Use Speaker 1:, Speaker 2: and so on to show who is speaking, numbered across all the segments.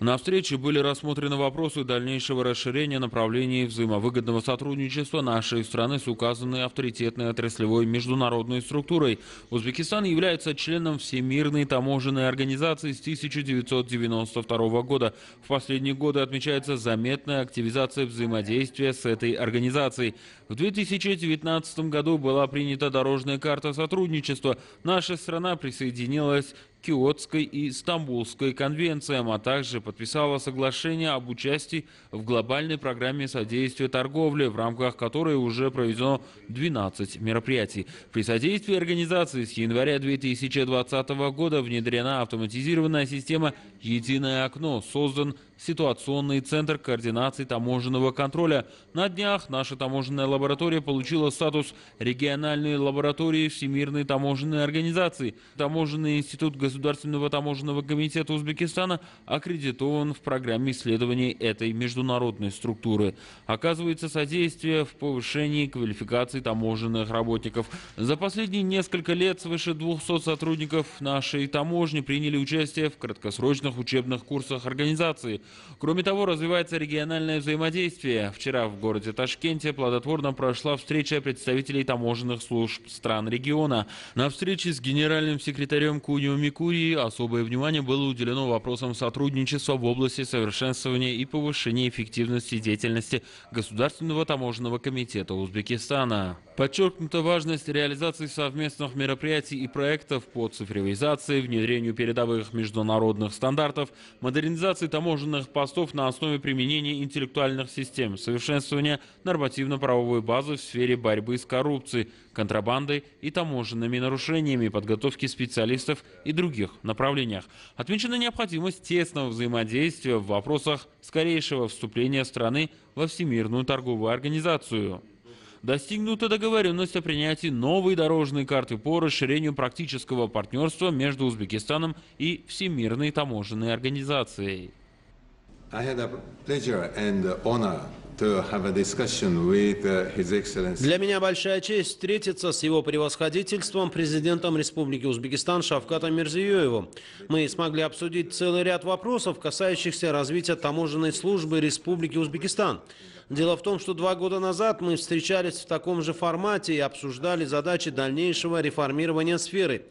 Speaker 1: На встрече были рассмотрены вопросы дальнейшего расширения направлений взаимовыгодного сотрудничества нашей страны с указанной авторитетной отраслевой международной структурой. Узбекистан является членом Всемирной таможенной организации с 1992 года. В последние годы отмечается заметная активизация взаимодействия с этой организацией. В 2019 году была принята дорожная карта сотрудничества. Наша страна присоединилась Киотской и Стамбулской конвенциям, а также подписала соглашение об участии в глобальной программе содействия торговле, в рамках которой уже проведено 12 мероприятий. При содействии организации с января 2020 года внедрена автоматизированная система «Единое окно», создан ситуационный центр координации таможенного контроля. На днях наша таможенная лаборатория получила статус региональной лаборатории Всемирной таможенной организации. Таможенный институт Государственного таможенного комитета Узбекистана аккредитован в программе исследований этой международной структуры. Оказывается содействие в повышении квалификации таможенных работников. За последние несколько лет свыше 200 сотрудников нашей таможни приняли участие в краткосрочных учебных курсах организации. Кроме того, развивается региональное взаимодействие. Вчера в городе Ташкенте плодотворно прошла встреча представителей таможенных служб стран региона. На встрече с генеральным секретарем Кунио Микурии особое внимание было уделено вопросам сотрудничества в области совершенствования и повышения эффективности деятельности Государственного таможенного комитета Узбекистана. Подчеркнута важность реализации совместных мероприятий и проектов по цифровизации, внедрению передовых международных стандартов, модернизации таможенных постов на основе применения интеллектуальных систем, совершенствования нормативно-правовой базы в сфере борьбы с коррупцией, контрабандой и таможенными нарушениями, подготовки специалистов и других направлениях. Отмечена необходимость тесного взаимодействия в вопросах скорейшего вступления страны во Всемирную торговую организацию. Достигнута договоренность о принятии новой дорожной карты по расширению практического партнерства между Узбекистаном и Всемирной таможенной организацией.
Speaker 2: Для меня большая честь встретиться с его превосходительством президентом Республики Узбекистан Шавкатом Мирзиёевым. Мы смогли обсудить целый ряд вопросов, касающихся развития таможенной службы Республики Узбекистан. Дело в том, что два года назад мы встречались в таком же формате и обсуждали задачи дальнейшего реформирования сферы.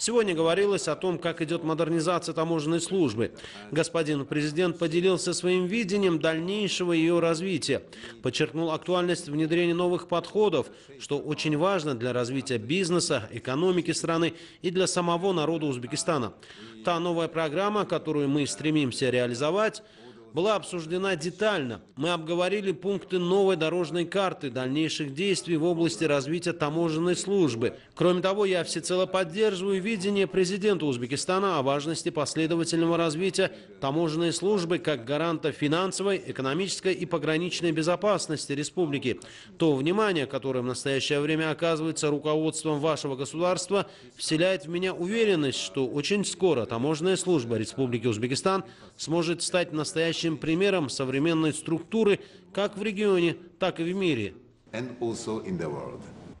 Speaker 2: Сегодня говорилось о том, как идет модернизация таможенной службы. Господин президент поделился своим видением дальнейшего ее развития. Подчеркнул актуальность внедрения новых подходов, что очень важно для развития бизнеса, экономики страны и для самого народа Узбекистана. Та новая программа, которую мы стремимся реализовать – была обсуждена детально. Мы обговорили пункты новой дорожной карты дальнейших действий в области развития таможенной службы. Кроме того, я всецело поддерживаю видение президента Узбекистана о важности последовательного развития таможенной службы как гаранта финансовой, экономической и пограничной безопасности республики. То внимание, которое в настоящее время оказывается руководством вашего государства, вселяет в меня уверенность, что очень скоро таможенная служба Республики Узбекистан сможет стать настоящим настоящим примером современной структуры как в регионе, так и в мире. And also in the world.